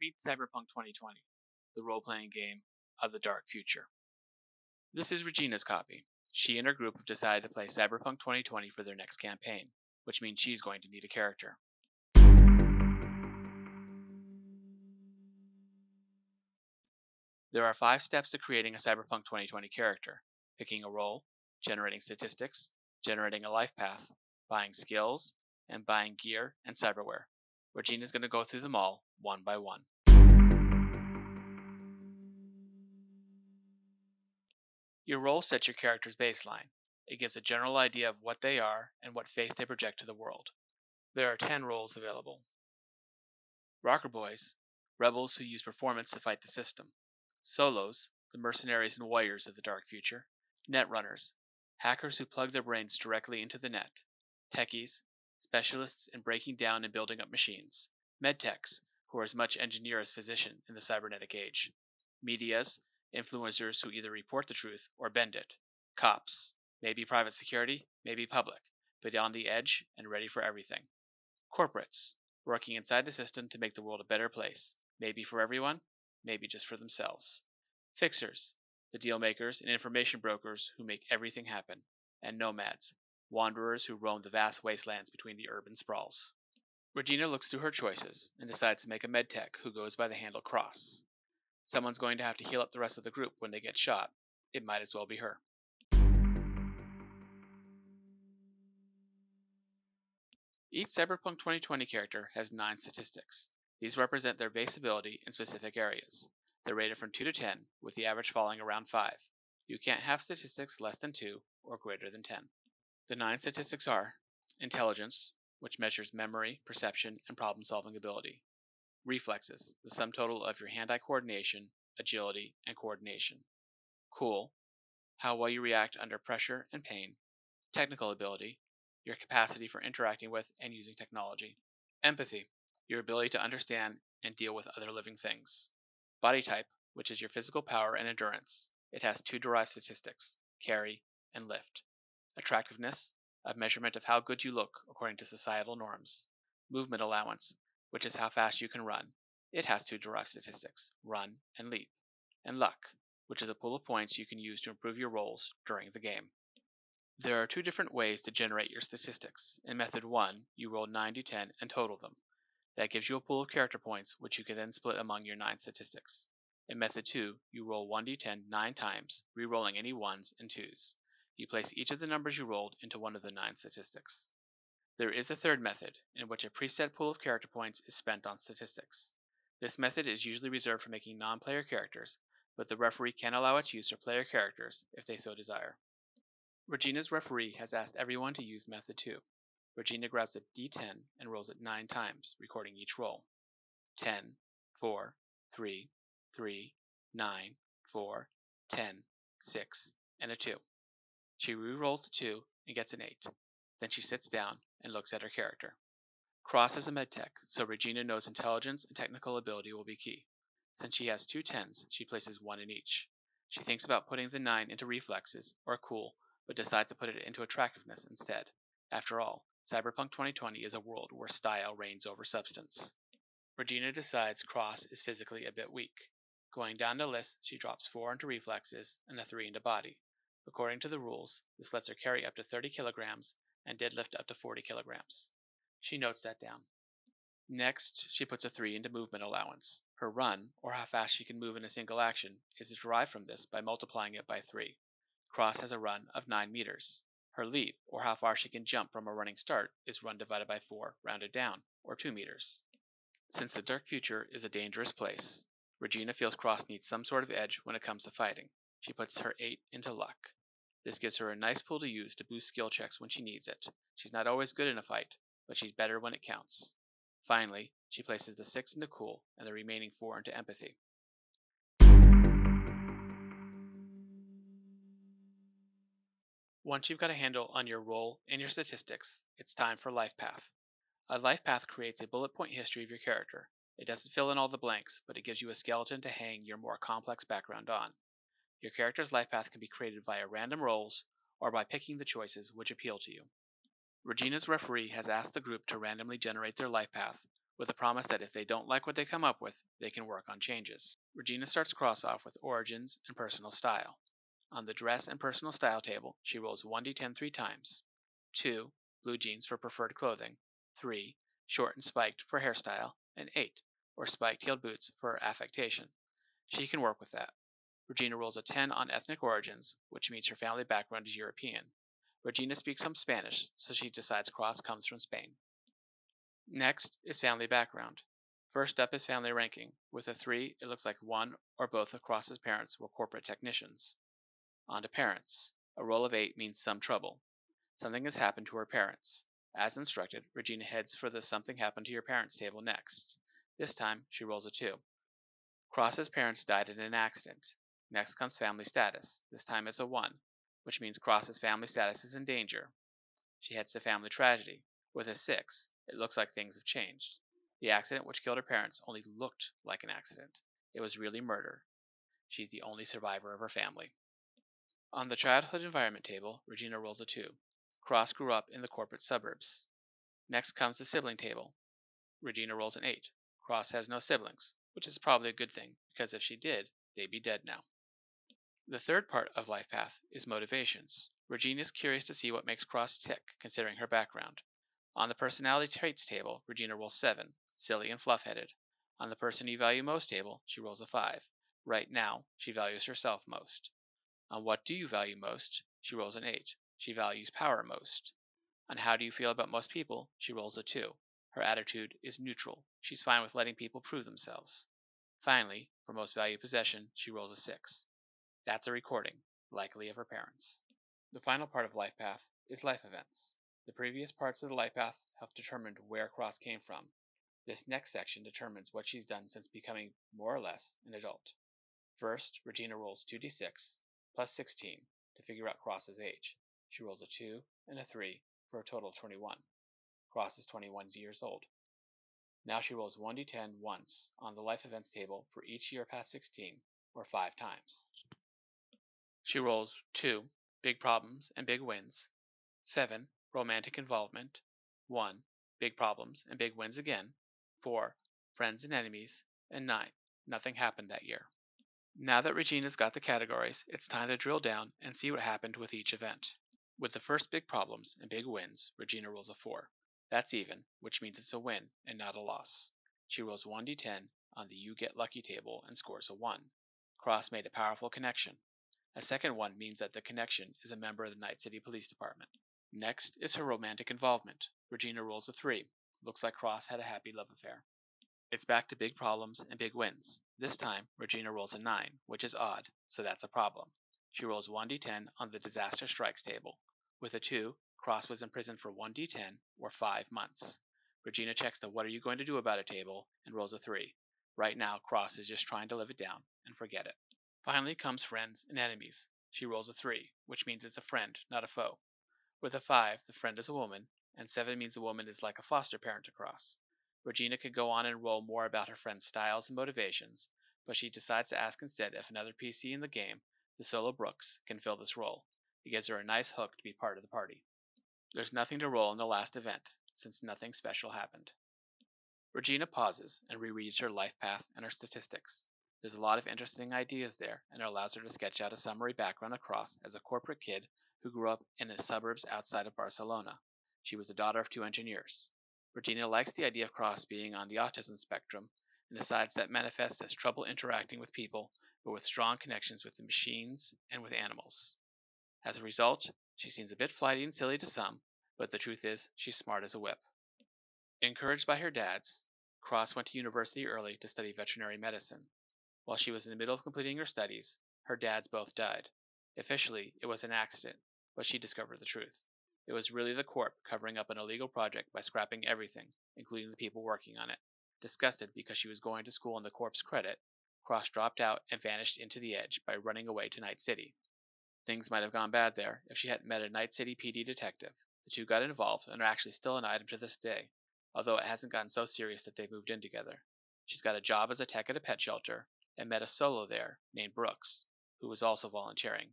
Meet Cyberpunk 2020, the role playing game of the dark future. This is Regina's copy. She and her group have decided to play Cyberpunk 2020 for their next campaign, which means she's going to need a character. There are five steps to creating a Cyberpunk 2020 character picking a role, generating statistics, generating a life path, buying skills, and buying gear and cyberware. Regina's going to go through them all one by one. Your role sets your character's baseline. It gives a general idea of what they are and what face they project to the world. There are 10 roles available. Rocker Boys, rebels who use performance to fight the system. Solos, the mercenaries and warriors of the dark future. Netrunners, hackers who plug their brains directly into the net. Techies, specialists in breaking down and building up machines. Medtechs, who are as much engineer as physician in the cybernetic age. Medias, influencers who either report the truth or bend it. Cops, maybe private security, maybe public, but on the edge and ready for everything. Corporates, working inside the system to make the world a better place, maybe for everyone, maybe just for themselves. Fixers, the deal makers and information brokers who make everything happen. And nomads, wanderers who roam the vast wastelands between the urban sprawls. Regina looks through her choices and decides to make a medtech who goes by the handle Cross. Someone's going to have to heal up the rest of the group when they get shot. It might as well be her. Each Cyberpunk 2020 character has 9 statistics. These represent their base ability in specific areas. They're rated from 2 to 10, with the average falling around 5. You can't have statistics less than 2 or greater than 10. The 9 statistics are Intelligence, which measures memory, perception, and problem solving ability. Reflexes, the sum total of your hand eye coordination, agility, and coordination. Cool, how well you react under pressure and pain. Technical ability, your capacity for interacting with and using technology. Empathy, your ability to understand and deal with other living things. Body type, which is your physical power and endurance. It has two derived statistics carry and lift. Attractiveness, a measurement of how good you look according to societal norms. Movement allowance, which is how fast you can run. It has two derived statistics run and leap. And luck, which is a pool of points you can use to improve your rolls during the game. There are two different ways to generate your statistics. In method 1, you roll 9d10 and total them. That gives you a pool of character points, which you can then split among your 9 statistics. In method 2, you roll 1d10 9 times, re-rolling any 1s and 2s. You place each of the numbers you rolled into one of the 9 statistics. There is a third method, in which a preset pool of character points is spent on statistics. This method is usually reserved for making non-player characters, but the referee can allow its use for player characters if they so desire. Regina's referee has asked everyone to use method 2. Regina grabs a d10 and rolls it 9 times, recording each roll. 10, 4, 3, 3, 9, 4, 10, 6, and a 2. She re-rolls the 2 and gets an 8. Then she sits down and looks at her character. Cross is a medtech, so Regina knows intelligence and technical ability will be key. Since she has two 10s, she places one in each. She thinks about putting the 9 into reflexes, or cool, but decides to put it into attractiveness instead. After all, Cyberpunk 2020 is a world where style reigns over substance. Regina decides Cross is physically a bit weak. Going down the list, she drops 4 into reflexes and a 3 into body. According to the rules, this lets her carry up to 30 kilograms and deadlift up to 40 kilograms. She notes that down. Next, she puts a 3 into movement allowance. Her run, or how fast she can move in a single action, is derived from this by multiplying it by 3. Cross has a run of 9 meters. Her leap, or how far she can jump from a running start, is run divided by 4, rounded down, or 2 meters. Since the dark future is a dangerous place, Regina feels Cross needs some sort of edge when it comes to fighting. She puts her 8 into luck. This gives her a nice pool to use to boost skill checks when she needs it. She's not always good in a fight, but she's better when it counts. Finally, she places the 6 into cool and the remaining 4 into empathy. Once you've got a handle on your role and your statistics, it's time for Life Path. A Life Path creates a bullet point history of your character. It doesn't fill in all the blanks, but it gives you a skeleton to hang your more complex background on. Your character's life path can be created via random rolls or by picking the choices which appeal to you. Regina's referee has asked the group to randomly generate their life path, with a promise that if they don't like what they come up with, they can work on changes. Regina starts Cross off with origins and personal style. On the dress and personal style table, she rolls 1d10 three times. 2. Blue jeans for preferred clothing. 3. Short and spiked for hairstyle. And 8. Or spiked heeled boots for affectation. She can work with that. Regina rolls a 10 on ethnic origins, which means her family background is European. Regina speaks some Spanish, so she decides Cross comes from Spain. Next is family background. First up is family ranking. With a 3, it looks like one or both of Cross's parents were corporate technicians. On to parents. A roll of 8 means some trouble. Something has happened to her parents. As instructed, Regina heads for the something happened to your parents table next. This time, she rolls a 2. Cross's parents died in an accident. Next comes family status. This time it's a 1, which means Cross's family status is in danger. She heads to family tragedy. With a 6, it looks like things have changed. The accident which killed her parents only looked like an accident. It was really murder. She's the only survivor of her family. On the childhood environment table, Regina rolls a 2. Cross grew up in the corporate suburbs. Next comes the sibling table. Regina rolls an 8. Cross has no siblings, which is probably a good thing, because if she did, they'd be dead now. The third part of Life Path is motivations. Regina is curious to see what makes Cross tick, considering her background. On the personality traits table, Regina rolls 7, silly and fluff-headed. On the person you value most table, she rolls a 5. Right now, she values herself most. On what do you value most, she rolls an 8. She values power most. On how do you feel about most people, she rolls a 2. Her attitude is neutral. She's fine with letting people prove themselves. Finally, for most valued possession, she rolls a 6. That's a recording, likely of her parents. The final part of Life Path is life events. The previous parts of the life path have determined where Cross came from. This next section determines what she's done since becoming more or less an adult. First, Regina rolls 2d6 plus 16 to figure out Cross's age. She rolls a 2 and a 3 for a total of 21. Cross is 21 years old. Now she rolls 1d10 once on the life events table for each year past 16, or 5 times. She rolls 2 big problems and big wins, 7 romantic involvement. 1. Big problems and big wins again. 4. Friends and enemies. And 9. Nothing happened that year. Now that Regina's got the categories, it's time to drill down and see what happened with each event. With the first big problems and big wins, Regina rolls a 4. That's even, which means it's a win and not a loss. She rolls 1d10 on the You Get Lucky table and scores a 1. Cross made a powerful connection. A second one means that the connection is a member of the Night City Police Department. Next is her romantic involvement. Regina rolls a 3. Looks like Cross had a happy love affair. It's back to big problems and big wins. This time, Regina rolls a 9, which is odd, so that's a problem. She rolls 1d10 on the disaster strikes table. With a 2, Cross was imprisoned for 1d10, or 5 months. Regina checks the what are you going to do about it table and rolls a 3. Right now, Cross is just trying to live it down and forget it. Finally comes friends and enemies. She rolls a 3, which means it's a friend, not a foe. With a 5, the friend is a woman, and 7 means the woman is like a foster parent to Cross. Regina could go on and roll more about her friend's styles and motivations, but she decides to ask instead if another PC in the game, the solo Brooks, can fill this role. It gives her a nice hook to be part of the party. There's nothing to roll in the last event, since nothing special happened. Regina pauses and rereads her life path and her statistics. There's a lot of interesting ideas there, and it allows her to sketch out a summary background across as a corporate kid who grew up in the suburbs outside of Barcelona. She was the daughter of two engineers. Regina likes the idea of Cross being on the autism spectrum and decides that manifests as trouble interacting with people, but with strong connections with the machines and with animals. As a result, she seems a bit flighty and silly to some, but the truth is she's smart as a whip. Encouraged by her dads, Cross went to university early to study veterinary medicine. While she was in the middle of completing her studies, her dads both died. Officially, it was an accident, but she discovered the truth. It was really the Corp covering up an illegal project by scrapping everything, including the people working on it. Disgusted because she was going to school on the Corp's credit, Cross dropped out and vanished into the edge by running away to Night City. Things might have gone bad there if she hadn't met a Night City PD detective. The two got involved and are actually still an item to this day, although it hasn't gotten so serious that they moved in together. She's got a job as a tech at a pet shelter and met a solo there named Brooks, who was also volunteering.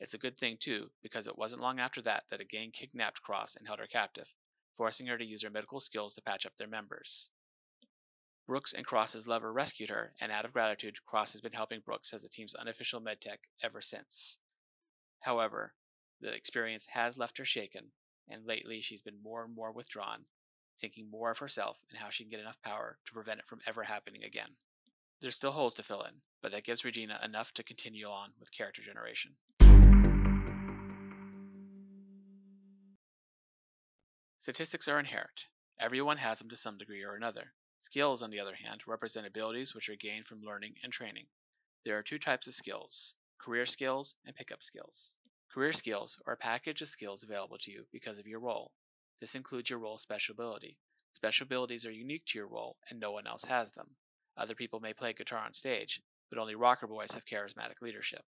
It's a good thing, too, because it wasn't long after that that a gang kidnapped Cross and held her captive, forcing her to use her medical skills to patch up their members. Brooks and Cross's lover rescued her, and out of gratitude, Cross has been helping Brooks as the team's unofficial medtech ever since. However, the experience has left her shaken, and lately she's been more and more withdrawn, thinking more of herself and how she can get enough power to prevent it from ever happening again. There's still holes to fill in, but that gives Regina enough to continue on with character generation. Statistics are inherent. Everyone has them to some degree or another. Skills, on the other hand, represent abilities which are gained from learning and training. There are two types of skills career skills and pickup skills. Career skills are a package of skills available to you because of your role. This includes your role special ability. Special abilities are unique to your role and no one else has them. Other people may play guitar on stage, but only rocker boys have charismatic leadership.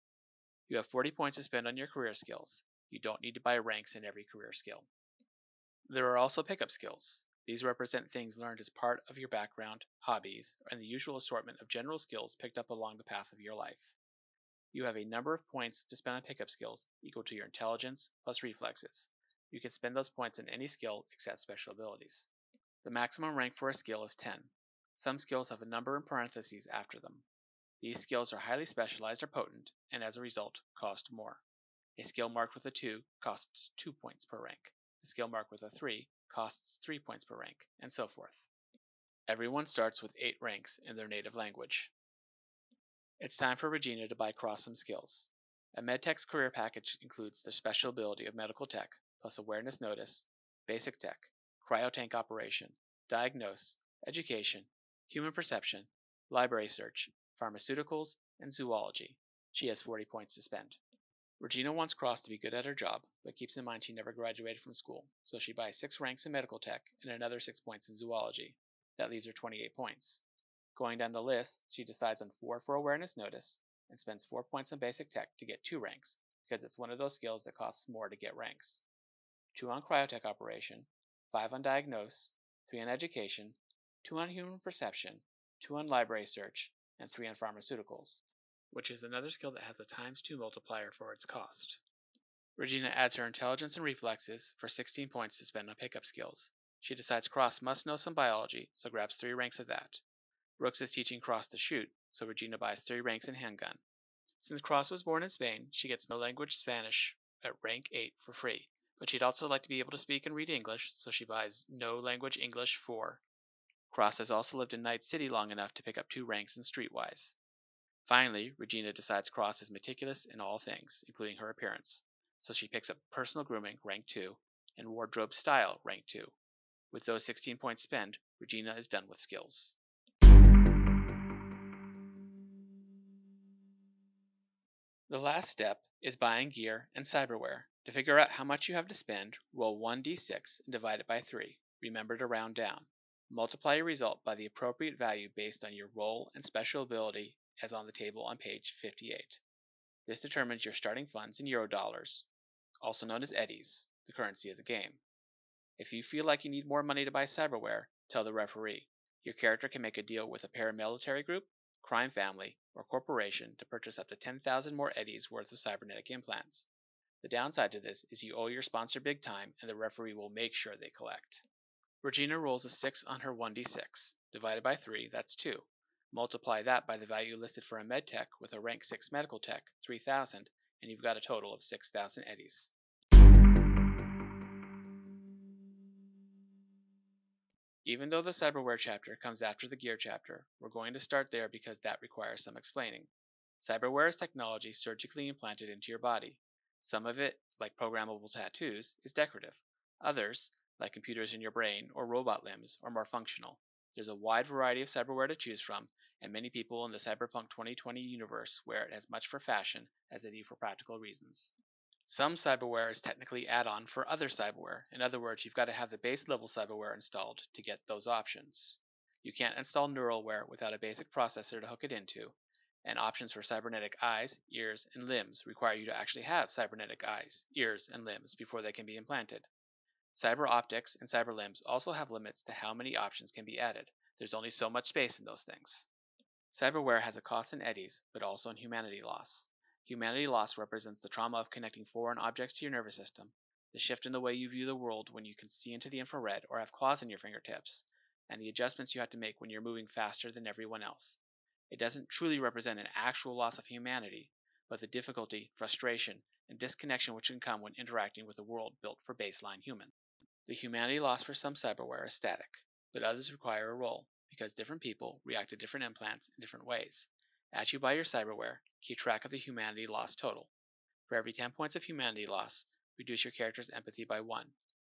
You have 40 points to spend on your career skills. You don't need to buy ranks in every career skill. There are also pickup skills. These represent things learned as part of your background, hobbies, and the usual assortment of general skills picked up along the path of your life. You have a number of points to spend on pickup skills equal to your intelligence plus reflexes. You can spend those points in any skill except special abilities. The maximum rank for a skill is 10. Some skills have a number in parentheses after them. These skills are highly specialized or potent, and as a result, cost more. A skill marked with a 2 costs 2 points per rank. A skill marked with a 3 costs 3 points per rank, and so forth. Everyone starts with 8 ranks in their native language. It's time for Regina to buy Cross some skills. A MedTech's career package includes the special ability of medical tech, plus awareness notice, basic tech, cryotank operation, diagnose, education, human perception, library search, pharmaceuticals, and zoology. She has 40 points to spend. Regina wants Cross to be good at her job, but keeps in mind she never graduated from school, so she buys 6 ranks in medical tech and another 6 points in zoology. That leaves her 28 points. Going down the list, she decides on 4 for awareness notice and spends 4 points on basic tech to get 2 ranks, because it's one of those skills that costs more to get ranks. 2 on cryotank operation, 5 on diagnose, 3 on education, 2 on human perception, 2 on library search, and 3 on pharmaceuticals, which is another skill that has a times 2 multiplier for its cost. Regina adds her intelligence and reflexes for 16 points to spend on pickup skills. She decides Cross must know some biology, so grabs 3 ranks of that. Brooks is teaching Cross to shoot, so Regina buys three ranks in handgun. Since Cross was born in Spain, she gets no language Spanish at rank 8 for free, but she'd also like to be able to speak and read English, so she buys know language English 4. Cross has also lived in Night City long enough to pick up two ranks in Streetwise. Finally, Regina decides Cross is meticulous in all things, including her appearance, so she picks up personal grooming, rank 2, and wardrobe style, rank 2. With those 16 points spent, Regina is done with skills. The last step is buying gear and cyberware. To figure out how much you have to spend, roll 1d6 and divide it by 3. Remember to round down. Multiply your result by the appropriate value based on your role and special ability as on the table on page 58. This determines your starting funds in Eurodollars, also known as eddies, the currency of the game. If you feel like you need more money to buy cyberware, tell the referee. Your character can make a deal with a paramilitary group, crime family, or corporation to purchase up to 10,000 more eddies worth of cybernetic implants. The downside to this is you owe your sponsor big time and the referee will make sure they collect. Regina rolls a 6 on her 1d6. Divided by 3, that's 2. Multiply that by the value listed for a med tech with a rank 6 medical tech, 3000, and you've got a total of 6,000 eddies. Even though the cyberware chapter comes after the gear chapter, we're going to start there because that requires some explaining. Cyberware is technology surgically implanted into your body. Some of it, like programmable tattoos, is decorative. Others, like computers in your brain or robot limbs, are more functional. There's a wide variety of cyberware to choose from, and many people in the Cyberpunk 2020 universe wear it as much for fashion as they do for practical reasons. Some cyberware is technically add-on for other cyberware. In other words, you've got to have the base level cyberware installed to get those options. You can't install Neuralware without a basic processor to hook it into, and options for cybernetic eyes, ears, and limbs require you to actually have cybernetic eyes, ears, and limbs before they can be implanted. Cyber optics and cyber limbs also have limits to how many options can be added. There's only so much space in those things. Cyberware has a cost in eddies, but also in humanity loss. Humanity loss represents the trauma of connecting foreign objects to your nervous system, the shift in the way you view the world when you can see into the infrared or have claws in your fingertips, and the adjustments you have to make when you're moving faster than everyone else. It doesn't truly represent an actual loss of humanity, but the difficulty, frustration, and disconnection which can come when interacting with a world built for baseline human. The humanity loss for some cyberware is static, but others require a roll because different people react to different implants in different ways. As you buy your cyberware, keep track of the humanity loss total. For every 10 points of humanity loss, reduce your character's empathy by 1.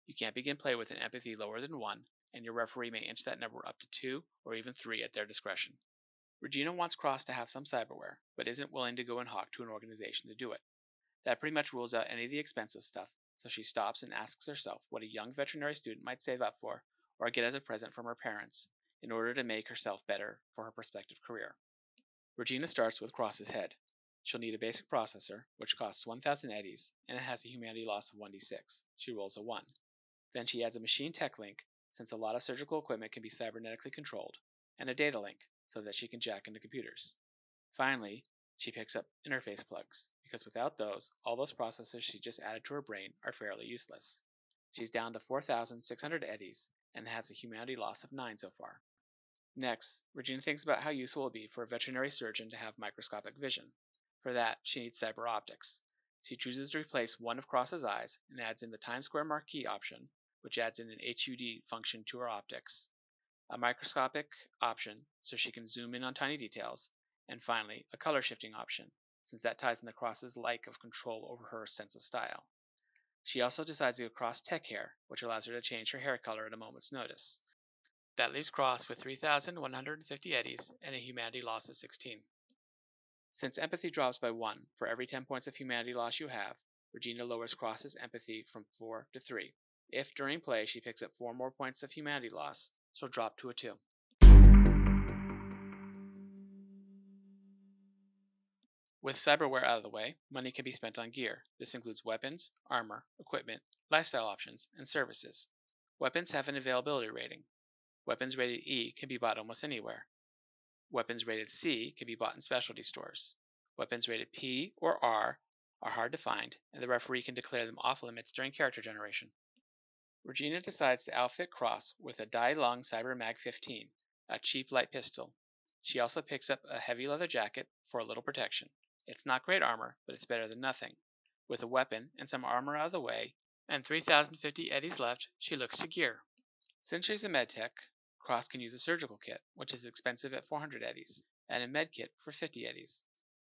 You can't begin play with an empathy lower than 1, and your referee may inch that number up to 2 or even 3 at their discretion. Regina wants Cross to have some cyberware, but isn't willing to go and hawk to an organization to do it. That pretty much rules out any of the expensive stuff, so she stops and asks herself what a young veterinary student might save up for or get as a present from her parents in order to make herself better for her prospective career. Regina starts with Cross's head. She'll need a basic processor, which costs 1,000 eddies, and it has a humanity loss of 1d6. She rolls a 1. Then she adds a machine tech link, since a lot of surgical equipment can be cybernetically controlled, and a data link, so that she can jack into computers. Finally, she picks up interface plugs, because without those, all those processors she just added to her brain are fairly useless. She's down to 4,600 eddies and has a humanity loss of 9 so far. Next, Regina thinks about how useful it would be for a veterinary surgeon to have microscopic vision. For that, she needs cyber optics. She chooses to replace one of Cross's eyes and adds in the Times Square marquee option, which adds in an HUD function to her optics, a microscopic option so she can zoom in on tiny details, and finally, a color shifting option, since that ties in the Cross's like of control over her sense of style. She also decides to go Cross Tech Hair, which allows her to change her hair color at a moment's notice. That leaves Cross with 3,150 eddies and a humanity loss of 16. Since empathy drops by 1 for every 10 points of humanity loss you have, Regina lowers Cross's empathy from 4 to 3. If during play she picks up 4 more points of humanity loss, she'll drop to a 2. With cyberware out of the way, money can be spent on gear. This includes weapons, armor, equipment, lifestyle options, and services. Weapons have an availability rating. Weapons rated E can be bought almost anywhere. Weapons rated C can be bought in specialty stores. Weapons rated P or R are hard to find, and the referee can declare them off limits during character generation. Regina decides to outfit Cross with a Dai Lung Cyber Mag 15, a cheap light pistol. She also picks up a heavy leather jacket for a little protection. It's not great armor, but it's better than nothing. With a weapon and some armor out of the way, and 3,050 eddies left, she looks to gear. Since she's a medtech, Cross can use a surgical kit, which is expensive at 400 eddies, and a med kit for 50 eddies.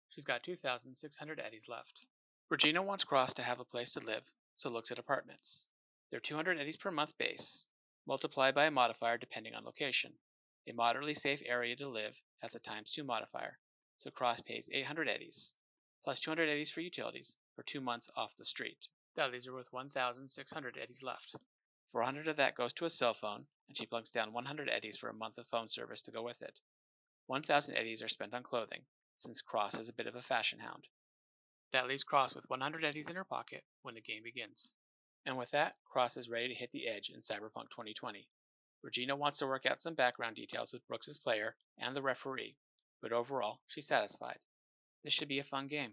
She's got 2,600 eddies left. Regina wants Cross to have a place to live, so looks at apartments. They're 200 eddies per month base, multiplied by a modifier depending on location. A moderately safe area to live has a times 2 modifier, so Cross pays 800 eddies, plus 200 eddies for utilities, for two months off the street. That leaves her with 1,600 eddies left. 400 of that goes to a cell phone, and she plunks down 100 eddies for a month of phone service to go with it. 1,000 eddies are spent on clothing, since Cross is a bit of a fashion hound. That leaves Cross with 100 eddies in her pocket when the game begins. And with that, Cross is ready to hit the edge in Cyberpunk 2020. Regina wants to work out some background details with Brooks' player and the referee, but overall, she's satisfied. This should be a fun game.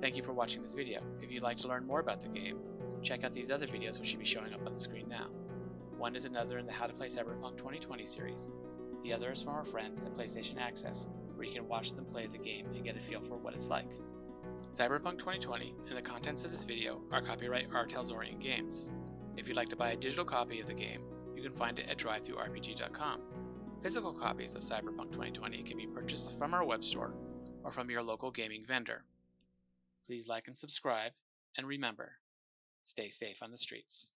Thank you for watching this video. If you'd like to learn more about the game, check out these other videos which should be showing up on the screen now. One is another in the How to Play Cyberpunk 2020 series. The other is from our friends at PlayStation Access, where you can watch them play the game and get a feel for what it's like. Cyberpunk 2020 and the contents of this video are copyright R. Talsorian Games. If you'd like to buy a digital copy of the game, you can find it at drivethrurpg.com. Physical copies of Cyberpunk 2020 can be purchased from our web store or from your local gaming vendor. Please like and subscribe, and remember, stay safe on the streets.